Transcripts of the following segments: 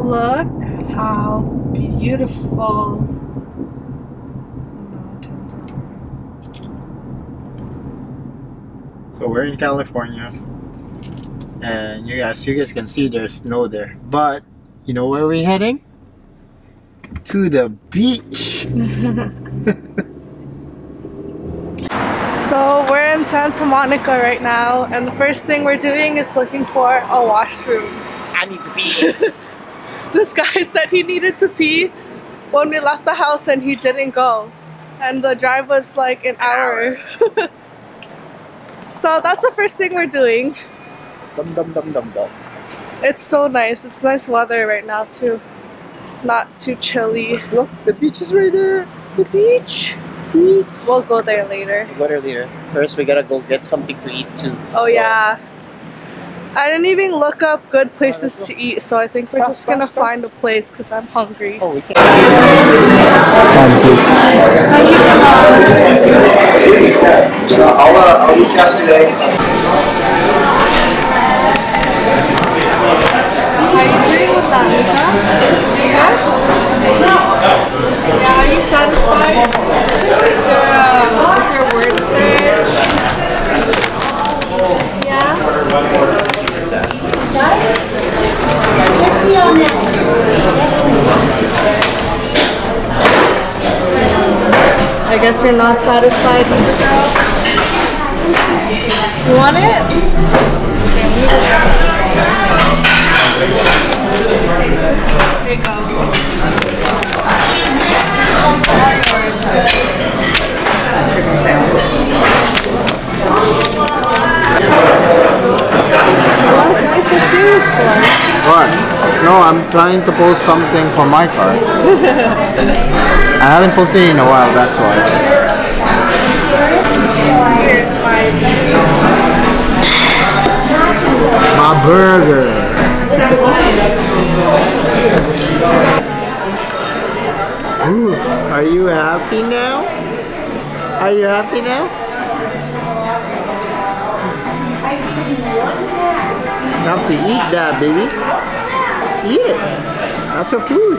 Look how beautiful the mountains are. So we're in California, and you guys, you guys can see there's snow there. But you know where we're heading? To the beach. So we're in Santa Monica right now, and the first thing we're doing is looking for a washroom. I need to pee. This guy said he needed to pee when we left the house and he didn't go. And the drive was like an hour. so that's the first thing we're doing. dum dum dum dum dum. It's so nice. It's nice weather right now too. Not too chilly. Look, the beach is right there. The beach. We'll go there later. We'll go there later. First, we gotta go get something to eat too. Oh So, yeah. I didn't even look up good places to eat, so I think we're just gonna find a place because I'm hungry. Oh, we. I'll, uh, I'll reach out today. How you doing with that, Micah? Yeah, are you satisfied with your, uh, with your word search? Yeah? I guess you're not satisfied, Micah girl. You want it? Here you go. Well, that's nice to see this for. What? No, I'm trying to post something for my car. I haven't posted in a while, that's why. My burger. Ooh, are you happy now? Are you happy now? You to eat that, baby. Eat it. That's your food.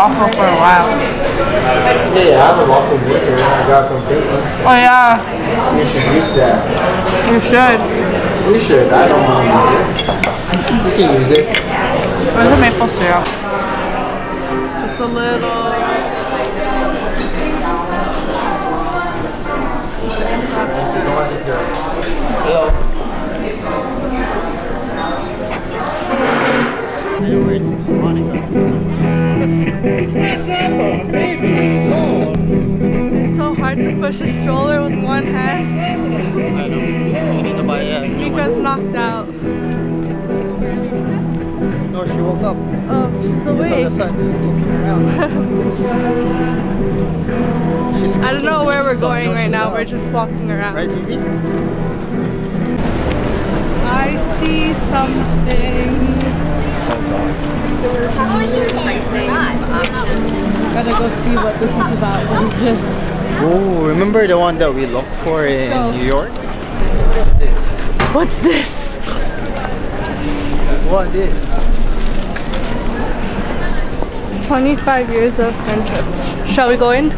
waffle for a while. Hey, I have a waffle maker I got from Christmas. Oh yeah, You should use that. you should. You should. I don't want to use it. You can use it. Where's the maple syrup? Just a little. Push a stroller with one hand. I know. You need to buy a new Micah's knocked out. No, she woke up. Oh, she's She's on the side. She's looking around. She's I don't know where we're going no, right now. out. We're just walking around. Right, GB? I see something. So we're talking about options. Gotta go see what this is about. What is this? Oh, remember the one that we looked for in go. New York? What's this? What is? 25 years of friendship. Shall we go in?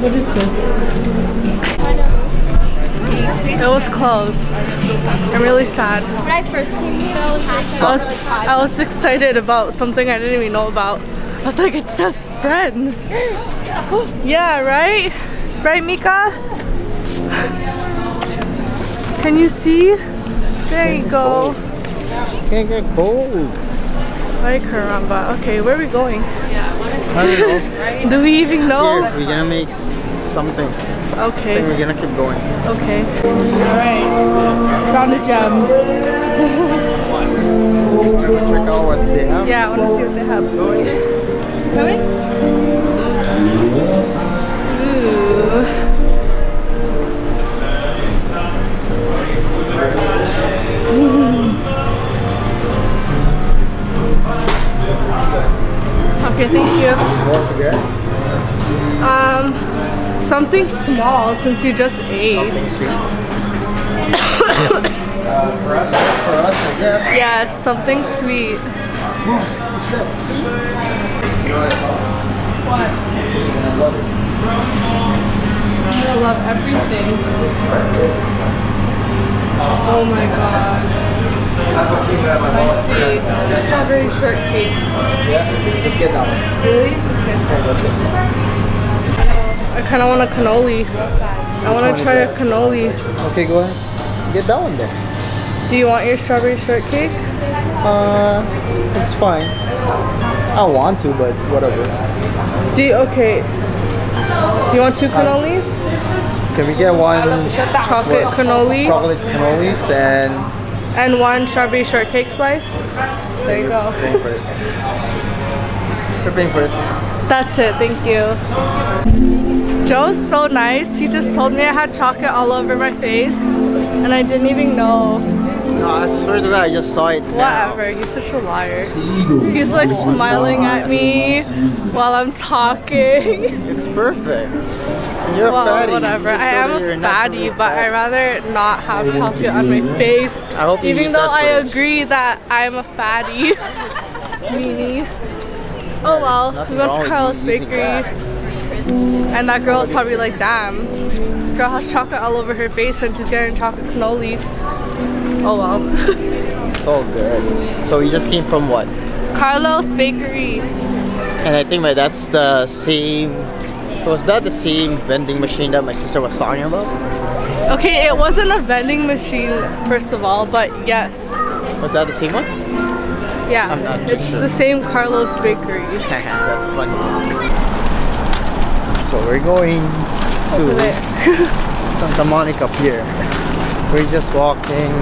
What is this? It was closed. I'm really sad. When I first came here, I was, I was excited about something I didn't even know about. I was like, it says friends. yeah, right? Right, Micah? Can you see? There you go. Can't get cold. Ay caramba. Okay, where are we going? I don't know. Do we even know? Here, we're gonna make something. Okay. we're gonna keep going. Okay. Alright. Found a gem. Check out what they have. Yeah, I want to see what they have. Coming? Ooh. okay, thank you. What to get? Um, something small since you just ate. Something sweet. uh, for us, for us, I guess. Yes, something sweet. You know what I thought? What? I love it. I love everything. Oh my god. That's what came out of my My wallet. favorite. Strawberry shortcake. Yeah, just get that one. Really? Okay. I kind of want a cannoli. I want to try a cannoli. Okay, go ahead. Get that one then. Do you want your strawberry shortcake? Uh, it's fine. I want to, but whatever. Do you, okay. Do you want two cannolis? Can we get one Chocolate What? cannoli chocolate cannolis and and one strawberry shortcake slice? There you go. paying for it? We're paying for it. That's it, thank you. Joe's so nice. He just told me I had chocolate all over my face and I didn't even know. No, I swear to God, I just saw it. now. Whatever, he's such a liar. He's like smiling at me while I'm talking. It's perfect. You're well, a fatty. whatever. You just I am showed that you're a fatty, but. I'd rather not have chocolate on my face. I hope you Even though that I footage. agree that I'm a fatty. Meanie. Oh well, we went to with Carlo's Bakery. that. And that girl was probably like, damn, this girl has chocolate all over her face and she's getting chocolate cannoli. Oh well. It's all good. So we just came from what? Carlo's Bakery. And I think my that's the same. Was that the same vending machine that my sister was talking about? Okay, it wasn't a vending machine, first of all, but yes. Was that the same one? Yeah, it's sure. the same Carlo's Bakery. That's funny. So we're going to. Santa Monica Pier. We're just walking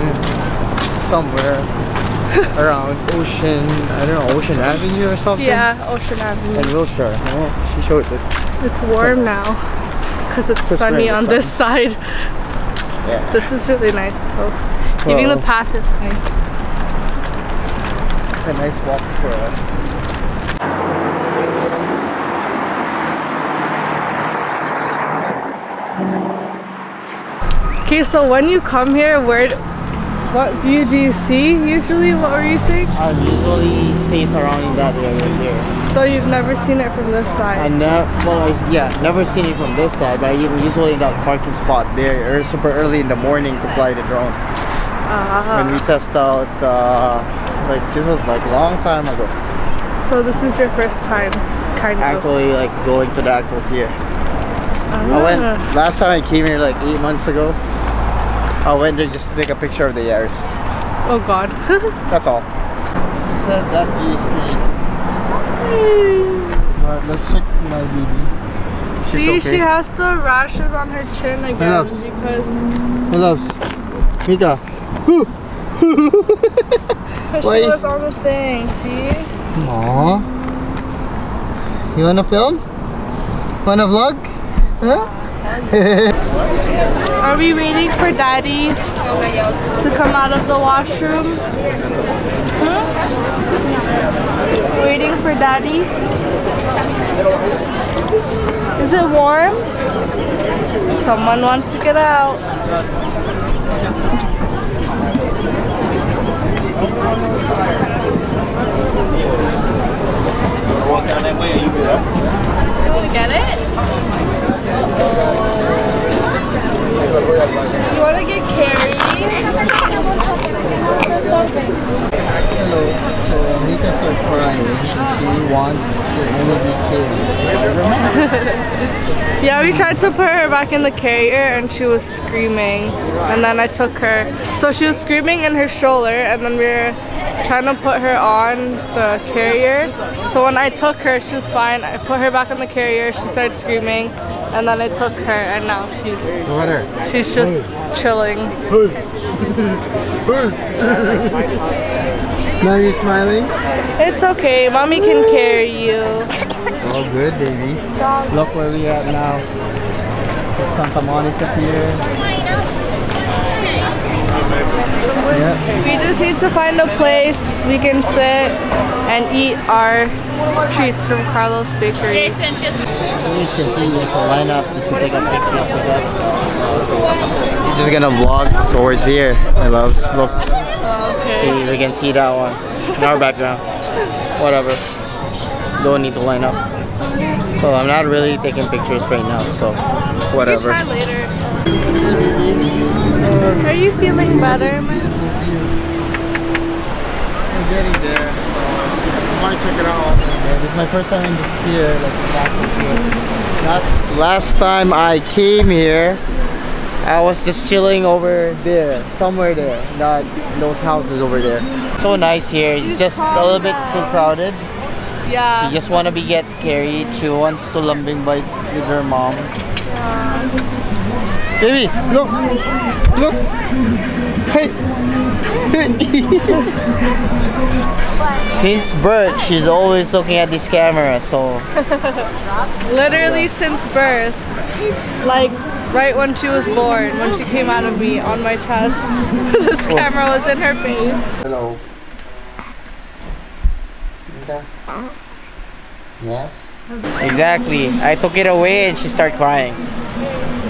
somewhere around Ocean, I don't know, Ocean Avenue or something? Yeah, Ocean Avenue. And Wilshire. No, she showed it. It's warm now because it's sunny on the this side. Yeah. This is really nice though. Even the Well- path is nice. It's a nice walk for us. Okay, so when you come here, where, what view do you see usually? What were you saying? I usually stay surrounding that area here. So you've never seen it from this side? I never, well, I, yeah, never seen it from this side, but I usually in that parking spot there, or super early in the morning to fly the drone. When we test out, uh, like this was like a long time ago. so this is your first time, kind of. Actually, like going to the actual pier. I went Ah. last time I came here like eight months ago. I went there just to take a picture of the Yaris. Oh God. That's all. Said that is pretty. But let's check my baby. She's See, okay. she has the rashes on her chin again loves. because Who loves? Micah. because Why? she was on the thing. See? Aww. You wanna film? Wanna vlog? Huh? Are we waiting for Daddy to come out of the washroom? Hmm? Waiting for Daddy? Is it warm? Someone wants to get out. You want to get it? You want to get carried? Hello. So Micah started crying. She wants to only be carried. Yeah, we tried to put her back in the carrier and she was screaming. And then I took her. So she was screaming in her stroller and then we were trying to put her on the carrier. So when I took her, she was fine. I put her back on the carrier. She started screaming, and then I took her, and now she's she's just chilling. Now you're smiling? It's okay. Mommy can carry you. All good, baby. Look where we at now. Santa Monica Pier. Yep. We just need to find a place we can sit and eat our treats from Carlo's Bakery. As you can see, there's a lineup just to take up pictures with us. We're just gonna vlog towards here, my loves. Look, Okay. see, we can see that one in our background. Whatever. Don't need to line up. So I'm not really taking pictures right now, so whatever. Try later. Are you feeling better? We're getting there, so I just want to check it out. This is my first time in this pier, like back here. Last last time I came here, I was just chilling over there, somewhere there, not those houses over there. So nice here. It's just a little bit too crowded. Yeah. You just want to be get carried. She wants to lambing bite with her mom. Baby, look, look. Hey. Since birth, she's always looking at this camera. So Literally since birth. Like right when she was born, when she came out of me on my chest. this oh. camera was in her face. hello. Yes. Exactly. I took it away and she started crying.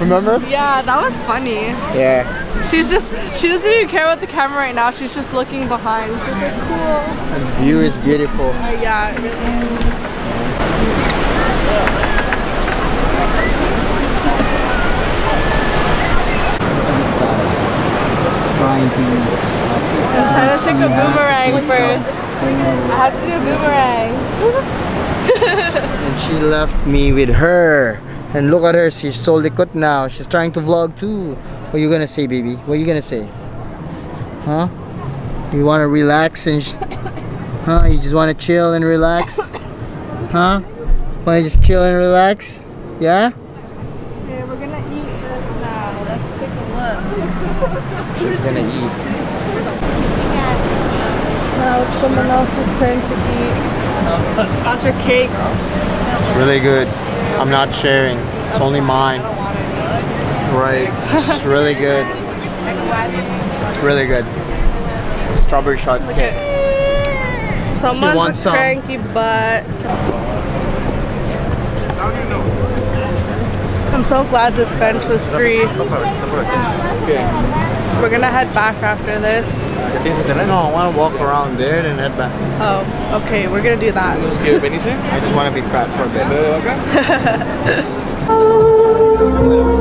Remember? Yeah, that was funny. Yeah. She's just, she doesn't even care about the camera right now. She's just looking behind. She's like, cool. The view is beautiful. Uh, yeah, it really is. Trying to. I'm trying to take a boomerang first. I have to do a boomerang. And she left me with her. And look at her, she's so likot now. She's trying to vlog too. What are you gonna say, baby? What are you gonna say? Huh? You wanna relax and sh- Huh? You just wanna chill and relax? Huh? Wanna just chill and relax? Yeah? Okay, we're gonna eat this now. Let's take a look. She's gonna eat. Now it's someone else's turn to eat. How's your cake? It's really good. I'm not sharing. It's only mine. Right. It's really good. It's really good. Strawberry shortcake. Someone's wants a some. cranky butt. I'm so glad this bench was free. We're gonna head back after this. No, I want to walk around there and head back. Oh, okay, we're gonna do that. I just want to be fat for a bit.